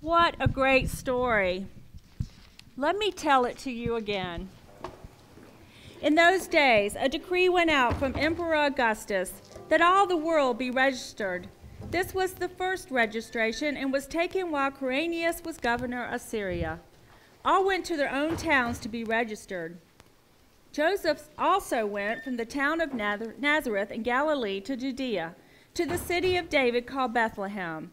What a great story. Let me tell it to you again. In those days, a decree went out from Emperor Augustus that all the world be registered. This was the first registration and was taken while Quirinius was governor of Syria. All went to their own towns to be registered. Joseph also went from the town of Nazareth in Galilee to Judea, to the city of David called Bethlehem,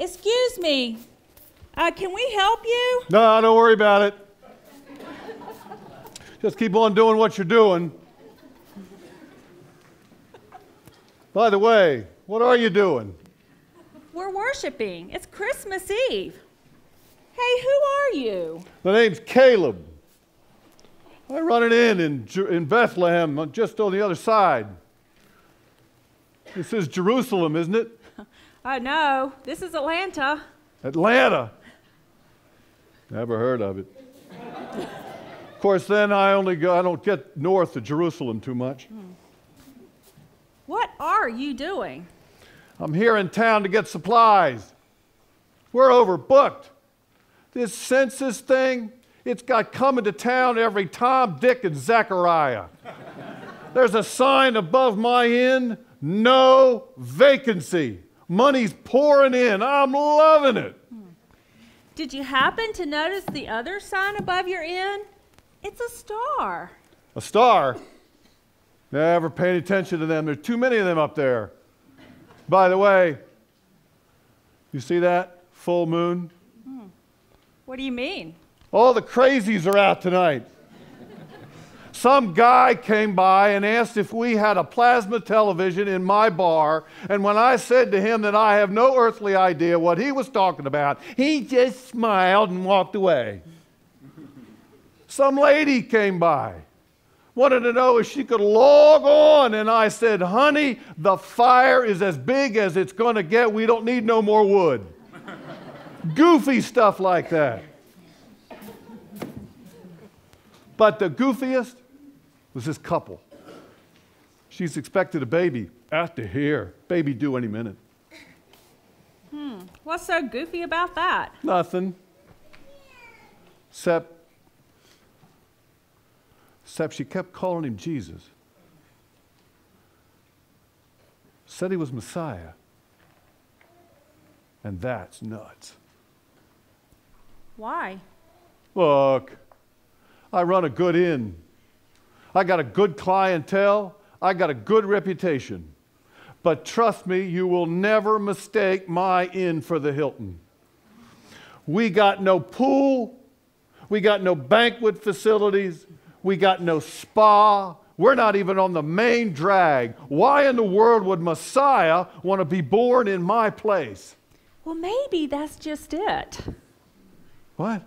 excuse me, uh, can we help you? No, don't worry about it. Just keep on doing what you're doing. By the way, what are you doing? We're worshiping. It's Christmas Eve. Hey, who are you? My name's Caleb. I run it in, in in Bethlehem, just on the other side. This is Jerusalem, isn't it? I know. This is Atlanta. Atlanta. Never heard of it. of course, then I only go, I don't get north of Jerusalem too much. Hmm. What are you doing? I'm here in town to get supplies. We're overbooked. This census thing, it's got coming to town every Tom, Dick, and Zachariah. There's a sign above my inn no vacancy. Money's pouring in. I'm loving it. Did you happen to notice the other sign above your inn? It's a star. A star? Never paid attention to them. There's too many of them up there. By the way, you see that? Full moon? Hmm. What do you mean? All the crazies are out tonight. Some guy came by and asked if we had a plasma television in my bar, and when I said to him that I have no earthly idea what he was talking about, he just smiled and walked away. Some lady came by, wanted to know if she could log on, and I said, Honey, the fire is as big as it's going to get. We don't need no more wood. Goofy stuff like that. But the goofiest was this couple. She's expected a baby after here. Baby due any minute. Hmm. What's so goofy about that? Nothing. Except, except she kept calling him Jesus. Said he was Messiah. And that's nuts. Why? Look, I run a good inn. I got a good clientele. I got a good reputation. But trust me, you will never mistake my inn for the Hilton. We got no pool. We got no banquet facilities. We got no spa. We're not even on the main drag. Why in the world would Messiah want to be born in my place? Well, maybe that's just it. What?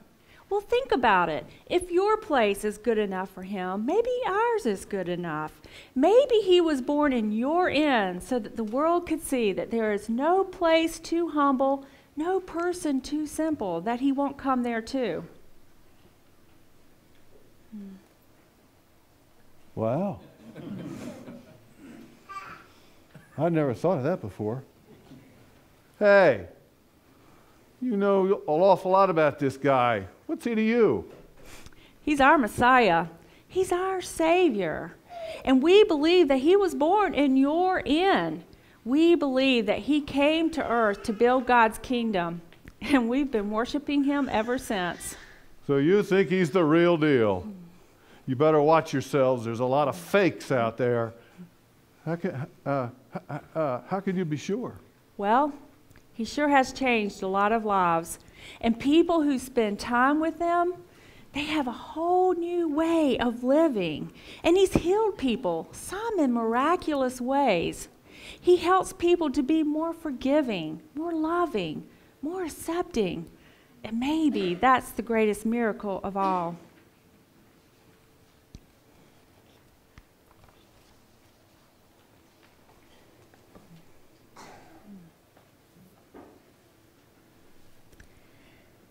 Well, think about it. If your place is good enough for him, maybe ours is good enough. Maybe he was born in your inn so that the world could see that there is no place too humble, no person too simple, that he won't come there too. Hmm. Wow. I never thought of that before. Hey, you know an awful lot about this guy. What's he to you? He's our Messiah. He's our Savior. And we believe that He was born in your inn. We believe that He came to earth to build God's kingdom. And we've been worshiping Him ever since. So you think He's the real deal? You better watch yourselves. There's a lot of fakes out there. How can, uh, uh, how can you be sure? Well, He sure has changed a lot of lives. And people who spend time with them, they have a whole new way of living. And He's healed people, some in miraculous ways. He helps people to be more forgiving, more loving, more accepting. And maybe that's the greatest miracle of all.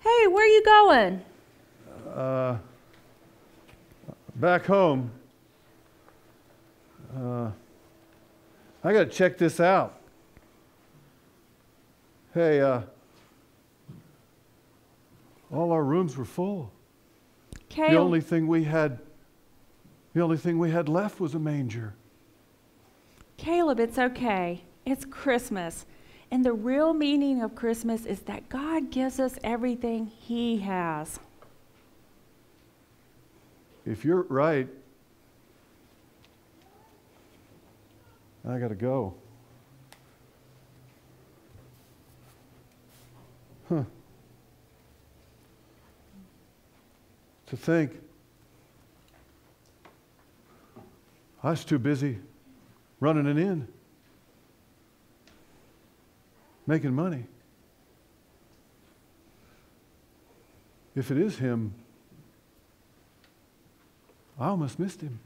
Hey, where are you going? Uh, back home. Uh, I got to check this out. Hey, uh, all our rooms were full. Caleb, The only thing we had, the only thing we had left was a manger. Caleb, it's okay. It's Christmas. And the real meaning of Christmas is that God gives us everything He has. If you're right, I got to go. Huh. To think, I was too busy running an inn, making money. If it is him, I almost missed him.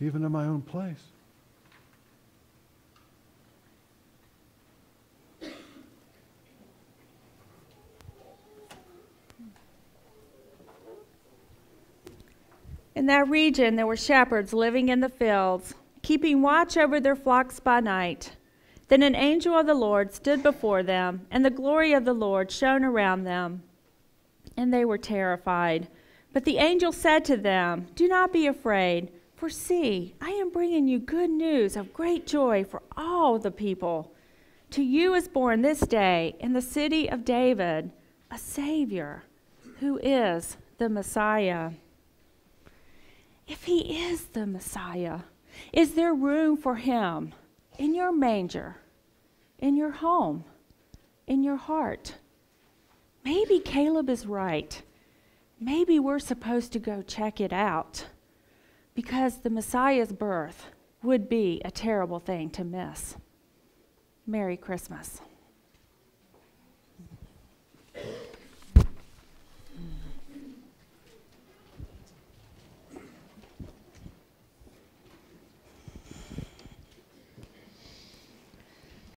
Even in my own place. In that region, there were shepherds living in the fields, keeping watch over their flocks by night. Then an angel of the Lord stood before them, and the glory of the Lord shone around them, and they were terrified. But the angel said to them, Do not be afraid, for see, I am bringing you good news of great joy for all the people. To you is born this day in the city of David a Savior, who is the Messiah. If he is the Messiah, is there room for him in your manger, in your home, in your heart? Maybe Caleb is right. Maybe we're supposed to go check it out because the Messiah's birth would be a terrible thing to miss. Merry Christmas.